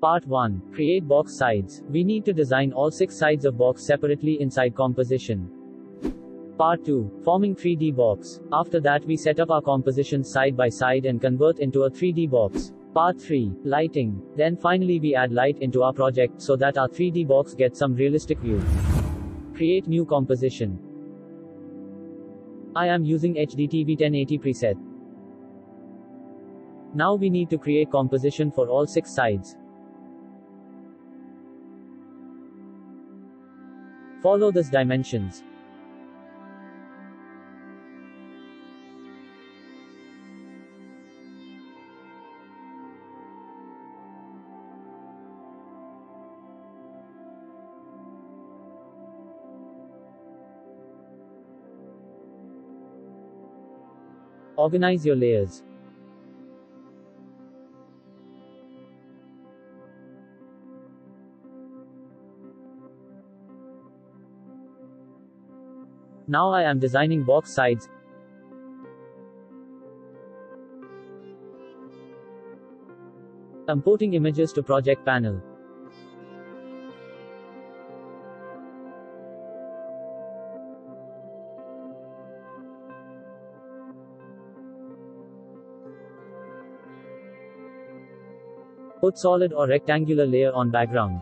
Part 1. Create box sides. We need to design all six sides of box separately inside composition. Part 2. Forming 3D box. After that we set up our compositions side by side and convert into a 3D box. Part 3. Lighting. Then finally we add light into our project so that our 3D box gets some realistic view. Create new composition. I am using HDTV 1080 preset. Now we need to create composition for all six sides. Follow these dimensions. Organize your layers. Now I am designing box sides. Importing images to project panel. Put solid or rectangular layer on background.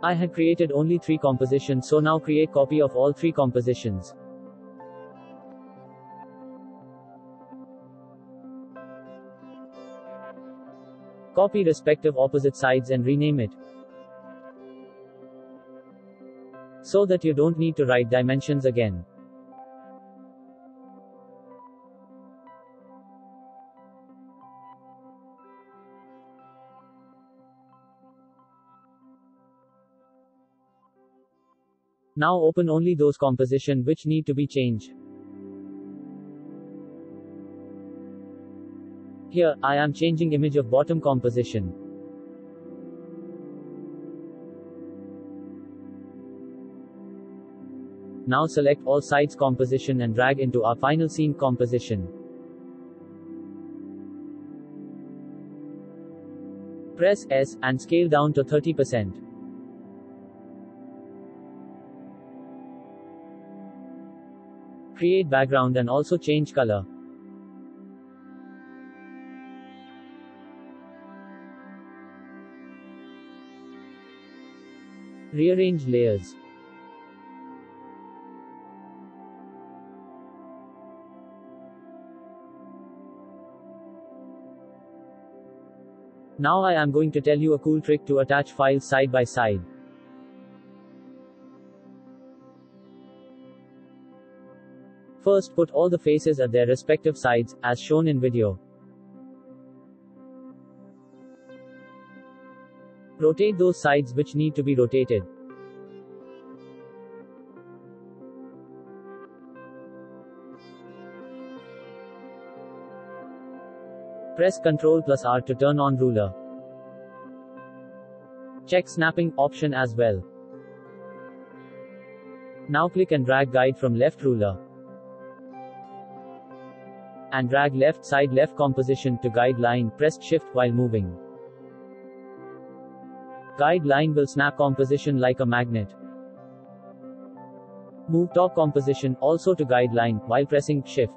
I had created only three compositions so now create copy of all three compositions. Copy respective opposite sides and rename it. So that you don't need to write dimensions again. Now open only those composition which need to be changed. Here, I am changing image of bottom composition. Now select all sides composition and drag into our final scene composition. Press S, and scale down to 30%. Create background and also change color. Rearrange layers. Now I am going to tell you a cool trick to attach files side by side. First put all the faces at their respective sides, as shown in video. Rotate those sides which need to be rotated. Press Ctrl plus R to turn on ruler. Check snapping option as well. Now click and drag guide from left ruler. And drag left side left composition to guide line, press shift while moving. Guide line will snap composition like a magnet. Move top composition also to guide line while pressing shift.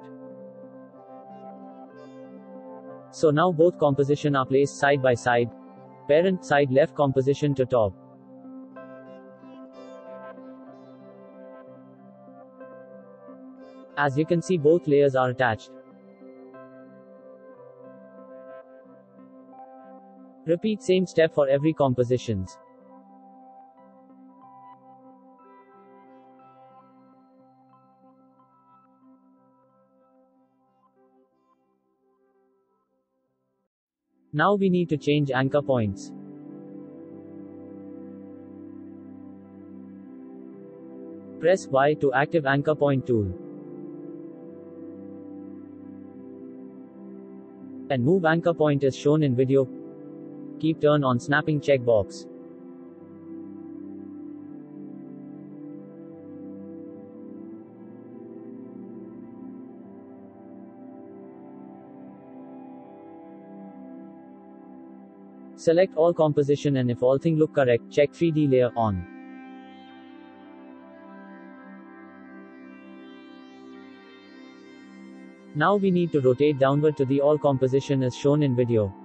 So now both composition are placed side by side. Parent side left composition to top. As you can see both layers are attached. Repeat same step for every compositions. Now we need to change anchor points. Press Y to active anchor point tool. And move anchor point as shown in video. Keep turn on snapping checkbox. Select all composition and if all thing look correct, check 3D layer on. Now we need to rotate downward to the all composition as shown in video.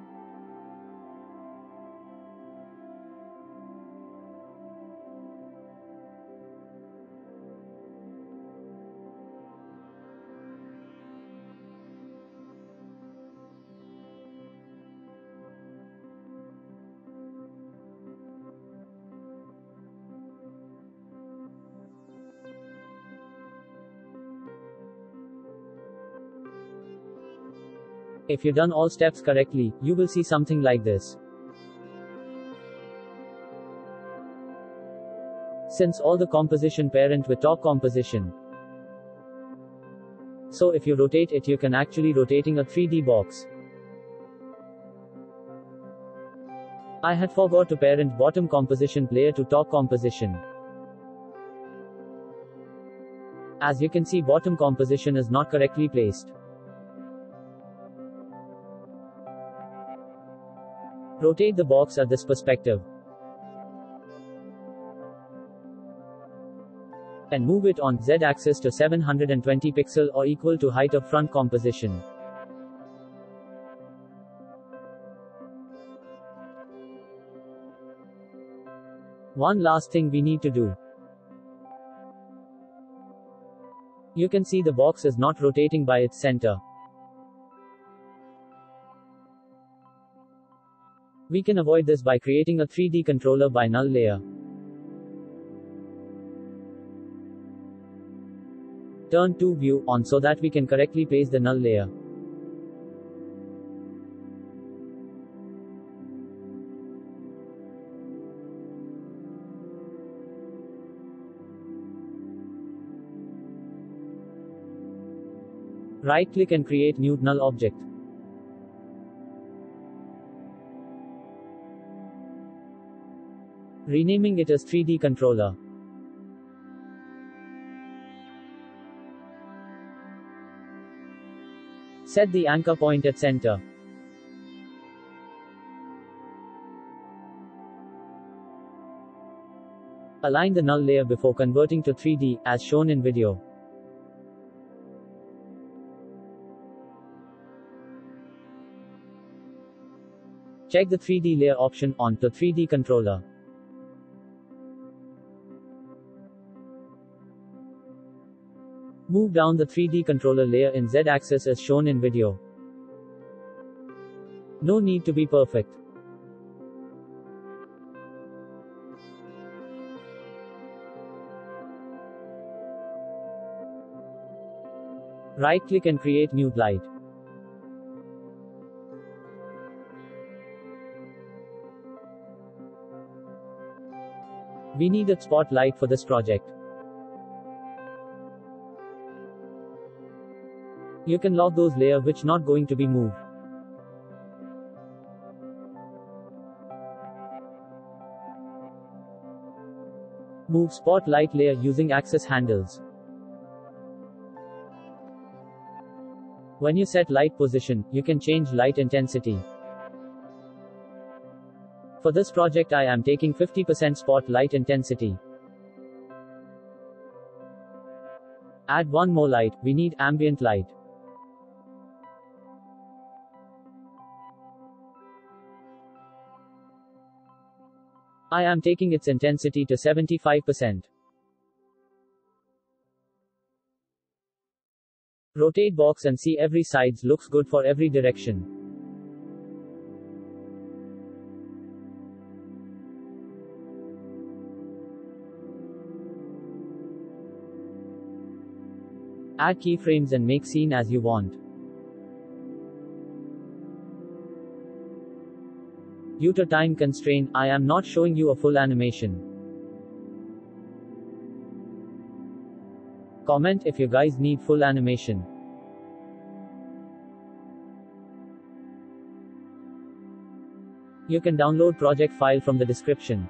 If you done all steps correctly, you will see something like this. Since all the composition parent with top composition. So if you rotate it you can actually rotating a 3D box. I had forgot to parent bottom composition player to top composition. As you can see bottom composition is not correctly placed. Rotate the box at this perspective. And move it on Z-axis to 720 pixel or equal to height of front composition. One last thing we need to do. You can see the box is not rotating by its center. We can avoid this by creating a 3D controller by null layer. Turn to view on so that we can correctly place the null layer. Right click and create new null object. Renaming it as 3D controller. Set the anchor point at center. Align the null layer before converting to 3D, as shown in video. Check the 3D layer option on the 3D controller. Move down the 3D controller layer in Z-axis as shown in video. No need to be perfect. Right click and create new light. We need a spotlight for this project. You can lock those layer which not going to be moved. Move spotlight layer using axis handles. When you set light position, you can change light intensity. For this project I am taking 50% spotlight intensity. Add one more light, we need ambient light. I am taking its intensity to 75%. Rotate box and see every sides looks good for every direction. Add keyframes and make scene as you want. Due to time constraint, I am not showing you a full animation. Comment if you guys need full animation. You can download project file from the description.